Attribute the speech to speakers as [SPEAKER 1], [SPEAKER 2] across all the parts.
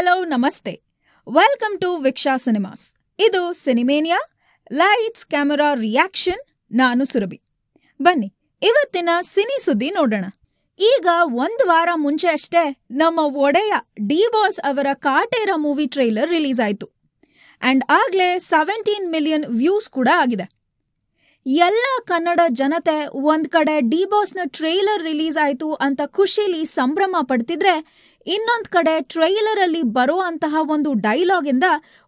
[SPEAKER 1] Hello, ನಮಸ್ತೆ. Welcome to ವಿಕ್ಷಾ cinemas ಇದು ಸಿನಿಮೇನಿಯಾ lights camera reaction ನಾನು ಸುರಭಿ. ಬನ್ನಿ, ಇವತ್ತಿನ ಸಿನಿ ಸುದ್ದಿ ನೋಡೋಣ. ಈಗ ಒಂದು ವಾರ ಮುಂಚೆ ಅಷ್ಟೇ ನಮ್ಮ ಒಡೆಯ ಡಿ ಬಾಸ್ ಅವರ ಕಾಟೇರ ಮೂವಿ ಟ್ರೈಲರ್ ರಿಲೀಸ್ ಆಯಿತು. ಆ್ಯಂಡ್ ಆಗ್ಲೇ ಸೆವೆಂಟೀನ್ ಮಿಲಿಯನ್ ವ್ಯೂಸ್ ಕೂಡ ಆಗಿದೆ. ಎಲ್ಲ ಕನ್ನಡ ಜನತೆ ಒಂದ್ ಕಡೆ ಡಿ ಬಾಸ್ನ ಟ್ರೈಲರ್ ರಿಲೀಸ್ ಆಯ್ತು ಅಂತ ಖುಷಿಲಿ ಸಂಭ್ರಮ ಪಡ್ತಿದ್ರೆ, ಇನ್ನೊಂದ್ ಕಡೆ ಟ್ರೈಲರ್ ಅಲ್ಲಿ ಅಂತಹ ಒಂದು ಡೈಲಾಗ್ ಇಂದ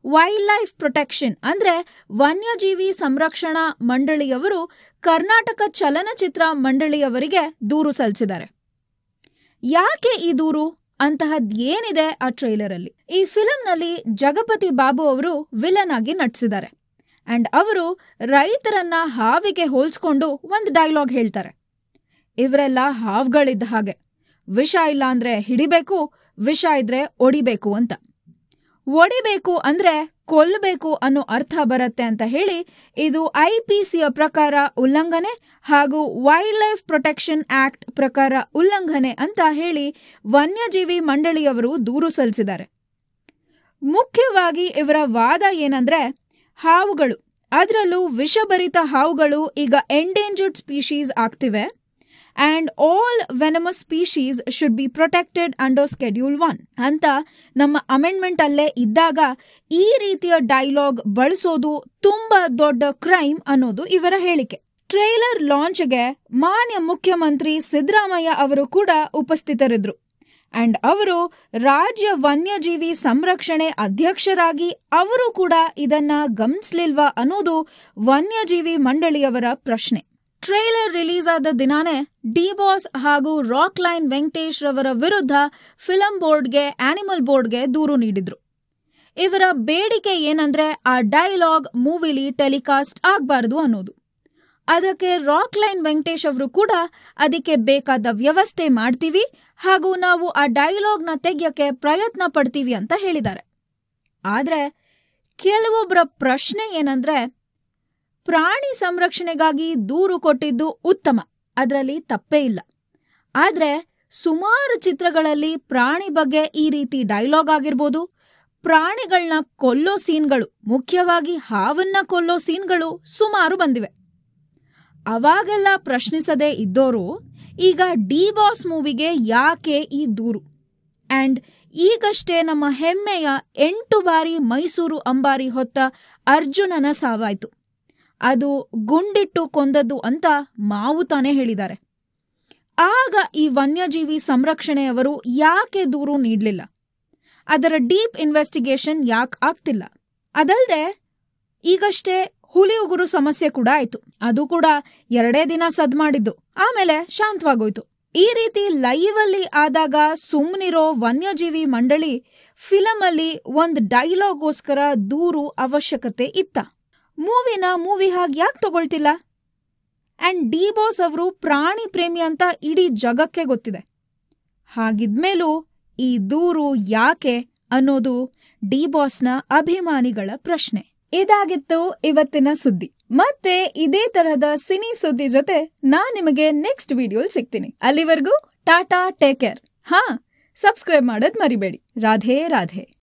[SPEAKER 1] ವೈಲ್ಡ್ ಲೈಫ್ ಪ್ರೊಟೆಕ್ಷನ್ ಅಂದ್ರೆ ವನ್ಯಜೀವಿ ಸಂರಕ್ಷಣಾ ಮಂಡಳಿಯವರು ಕರ್ನಾಟಕ ಚಲನಚಿತ್ರ ಮಂಡಳಿಯವರಿಗೆ ದೂರು ಸಲ್ಲಿಸಿದ್ದಾರೆ. ಯಾಕೆ ಈ ದೂರು? ಅಂತಹದ್ ಏನಿದೆ ಆ ಟ್ರೈಲರ್ ಅಲ್ಲಿ ಈ ಫಿಲಂನಲ್ಲಿ ಜಗಪತಿ ಬಾಬು ಅವರು ವಿಲನ್ ಆಗಿ ನಟಿಸಿದ್ದಾರೆ. ಅಂಡ್ ಅವರು ರೈತರನ್ನ ಹಾವಿಗೆ ಹೋಲ್ಸ್ಕೊಂಡು ಒಂದು ಡೈಲಾಗ್ ಹೇಳ್ತಾರೆ. ಇವರೆಲ್ಲ ಹಾವ್ಗಳಿದ್ದ ಹಾಗೆ. ವಿಷ ಇಲ್ಲ ಅಂದ್ರೆ ಹಿಡಿಬೇಕು, ವಿಷ ಇದ್ರೆ ಒಡಿಬೇಕು ಅಂತ. ಒಡಿಬೇಕು ಅಂದ್ರೆ ಕೊಲ್ಲಬೇಕು ಅನ್ನೋ ಅರ್ಥ ಬರುತ್ತೆ ಅಂತ ಹೇಳಿ ಇದು ಐ ಪಿ ಸಿಯ ಪ್ರಕಾರ ಉಲ್ಲಂಘನೆ ಹಾಗೂ ವೈಲ್ಡ್ ಲೈಫ್ ಪ್ರೊಟೆಕ್ಷನ್ ಆಕ್ಟ್ ಪ್ರಕಾರ ಉಲ್ಲಂಘನೆ ಅಂತ ಹೇಳಿ ವನ್ಯಜೀವಿ ಮಂಡಳಿಯವರು ದೂರು ಸಲ್ಲಿಸಿದ್ದಾರೆ. ಮುಖ್ಯವಾಗಿ ಇವರ ವಾದ ಏನಂದ್ರೆ ಹಾವುಗಳು. ಅದರಲ್ಲೂ ವಿಷಭರಿತ ಹಾವುಗಳು ಈಗ endangered species ಆಗ್ತಿವೆ. And all venomous species should be protected under schedule one ಅಂತ ನಮ್ಮ ಅಮೆಂಡ್ಮೆಂಟ್ ಅಲ್ಲೇ ಇದ್ದಾಗ ಈ ರೀತಿಯ ಡೈಲಾಗ್ ಬಳಸೋದು ತುಂಬಾ ದೊಡ್ಡ ಕ್ರೈಮ್ ಅನ್ನೋದು ಇವರ ಹೇಳಿಕೆ. ಟ್ರೇಲರ್ ಲಾಂಚ್ಗೆ ಮಾನ್ಯ ಮುಖ್ಯಮಂತ್ರಿ ಸಿದ್ದರಾಮಯ್ಯ ಅವರು ಕೂಡ ಉಪಸ್ಥಿತರಿದ್ರು. ಅಂಡ್ ಅವರು ರಾಜ್ಯ ವನ್ಯಜೀವಿ ಸಂರಕ್ಷಣೆ ಅಧ್ಯಕ್ಷರಾಗಿ ಅವರು ಕೂಡ ಇದನ್ನ ಗಮನಿಸ್ಲಿಲ್ವಾ ಅನ್ನೋದು ವನ್ಯಜೀವಿ ಮಂಡಳಿಯವರ ಪ್ರಶ್ನೆ. ಟ್ರೈಲರ್ ರಿಲೀಸ್ ಆದ ದಿನಾನೇ ಡಿ ಬಾಸ್ ಹಾಗೂ ರಾಕ್ ಲೈನ್ ವೆಂಕಟೇಶ್ ರವರ ವಿರುದ್ಧ ಫಿಲಂ ಬೋರ್ಡ್ಗೆ, ಆನಿಮಲ್ ಬೋರ್ಡ್ಗೆ ದೂರು ನೀಡಿದ್ರು. ಇವರ ಬೇಡಿಕೆ ಏನಂದ್ರೆ ಆ ಡೈಲಾಗ್ ಮೂವಿಲಿ ಟೆಲಿಕಾಸ್ಟ್ ಆಗಬಾರದು ಅನ್ನೋದು. ಅದಕ್ಕೆ ರಾಕ್ ಲೈನ್ ವೆಂಕಟೇಶ್ ಅವರು ಕೂಡ ಅದಕ್ಕೆ ಬೇಕಾದ ವ್ಯವಸ್ಥೆ ಮಾಡ್ತೀವಿ ಹಾಗೂ ನಾವು ಆ ಡೈಲಾಗ್ನ ತೆಗೆಯಕ್ಕೆ ಪ್ರಯತ್ನ ಪಡ್ತೀವಿ ಅಂತ ಹೇಳಿದ್ದಾರೆ. ಆದರೆ ಕೆಲವೊಬ್ಬರ ಪ್ರಶ್ನೆ ಏನಂದ್ರೆ, ಪ್ರಾಣಿ ಸಂರಕ್ಷಣೆಗಾಗಿ ದೂರು ಕೊಟ್ಟಿದ್ದು ಉತ್ತಮ, ಅದರಲ್ಲಿ ತಪ್ಪೇ ಇಲ್ಲ. ಆದರೆ ಸುಮಾರು ಚಿತ್ರಗಳಲ್ಲಿ ಪ್ರಾಣಿ ಬಗ್ಗೆ ಈ ರೀತಿ ಡೈಲಾಗ್ ಆಗಿರ್ಬೋದು ಪ್ರಾಣಿಗಳನ್ನ ಕೊಲ್ಲೋ ಸೀನ್ಗಳು, ಮುಖ್ಯವಾಗಿ ಹಾವನ್ನ ಕೊಲ್ಲೋ ಸೀನ್ಗಳು ಸುಮಾರು ಬಂದಿವೆ. ಅವಾಗೆಲ್ಲ ಪ್ರಶ್ನಿಸದೇ ಇದ್ದೋರು ಈಗ ಡಿ ಬಾಸ್ ಮೂವಿಗೆ ಯಾಕೆ ಈ ದೂರು? ಆ್ಯಂಡ್ ಈಗಷ್ಟೇ ನಮ್ಮ ಹೆಮ್ಮೆಯ ಎಂಟು ಬಾರಿ ಮೈಸೂರು ಅಂಬಾರಿ ಹೊತ್ತ ಅರ್ಜುನನ ಸಾವಾಯ್ತು. ಅದು ಗುಂಡಿಟ್ಟು ಕೊಂದದ್ದು ಅಂತ ಮಾವು ತಾನೇ ಹೇಳಿದ್ದಾರೆ. ಆಗ ಈ ವನ್ಯಜೀವಿ ಸಂರಕ್ಷಣೆಯವರು ಯಾಕೆ ದೂರು ನೀಡಲಿಲ್ಲ? ಅದರ ಡೀಪ್ ಇನ್ವೆಸ್ಟಿಗೇಷನ್ ಯಾಕೆ ಆಗ್ತಿಲ್ಲ? ಅದಲ್ಲದೆ ಈಗಷ್ಟೇ ಹುಲಿ ಉಗುರು ಸಮಸ್ಯೆ ಕೂಡ ಆಯ್ತು. ಅದು ಕೂಡ ಎರಡೇ ದಿನ ಸದ್ ಮಾಡಿದ್ದು. ಆಮೇಲೆ ಶಾಂತವಾಗೋಯ್ತು. ಈ ರೀತಿ ಲೈವ್ ಅಲ್ಲಿ ಆದಾಗ ಸುಮ್ಮನಿರೋ ವನ್ಯಜೀವಿ ಮಂಡಳಿ ಫಿಲಂ ಅಲ್ಲಿ ಒಂದ್ ಡೈಲಾಗ್ಗೋಸ್ಕರ ದೂರು ಅವಶ್ಯಕತೆ ಇತ್ತ. ಮೂವಿನ ಮೂವಿ ಹಾಗೆ ಯಾಕೆ ತಗೊಳ್ತಿಲ್ಲ? ಅಂಡ್ ಡಿ ಬಾಸ್ ಅವರು ಪ್ರಾಣಿ ಪ್ರೇಮಿ ಅಂತ ಇಡೀ ಜಗಕ್ಕೆ ಗೊತ್ತಿದೆ. ಹಾಗಿದ್ಮೇಲೂ ಈ ದೂರು ಯಾಕೆ ಅನ್ನೋದು ಡಿ ಬಾಸ್ನ ಅಭಿಮಾನಿಗಳ ಪ್ರಶ್ನೆ. ಇದಾಗಿತ್ತು ಇವತ್ತಿನ ಸುದ್ದಿ. ಮತ್ತೆ ಇದೇ ತರಹದ ಸಿನಿ ಸುದ್ದಿ ಜೊತೆ ನಾನ್ ನಿಮಗೆ ನೆಕ್ಸ್ಟ್ ವಿಡಿಯೋ ಸಿಗ್ತೀನಿ. ಅಲ್ಲಿವರೆಗೂ ಟಾಟಾ ಟೇಕ್ ಕೇರ್. ಹಾ ಸಬ್ಸ್ಕ್ರೈಬ್ ಮಾಡೋದ್ ಮರಿಬೇಡಿ. ರಾಧೇ, ರಾಧೆ.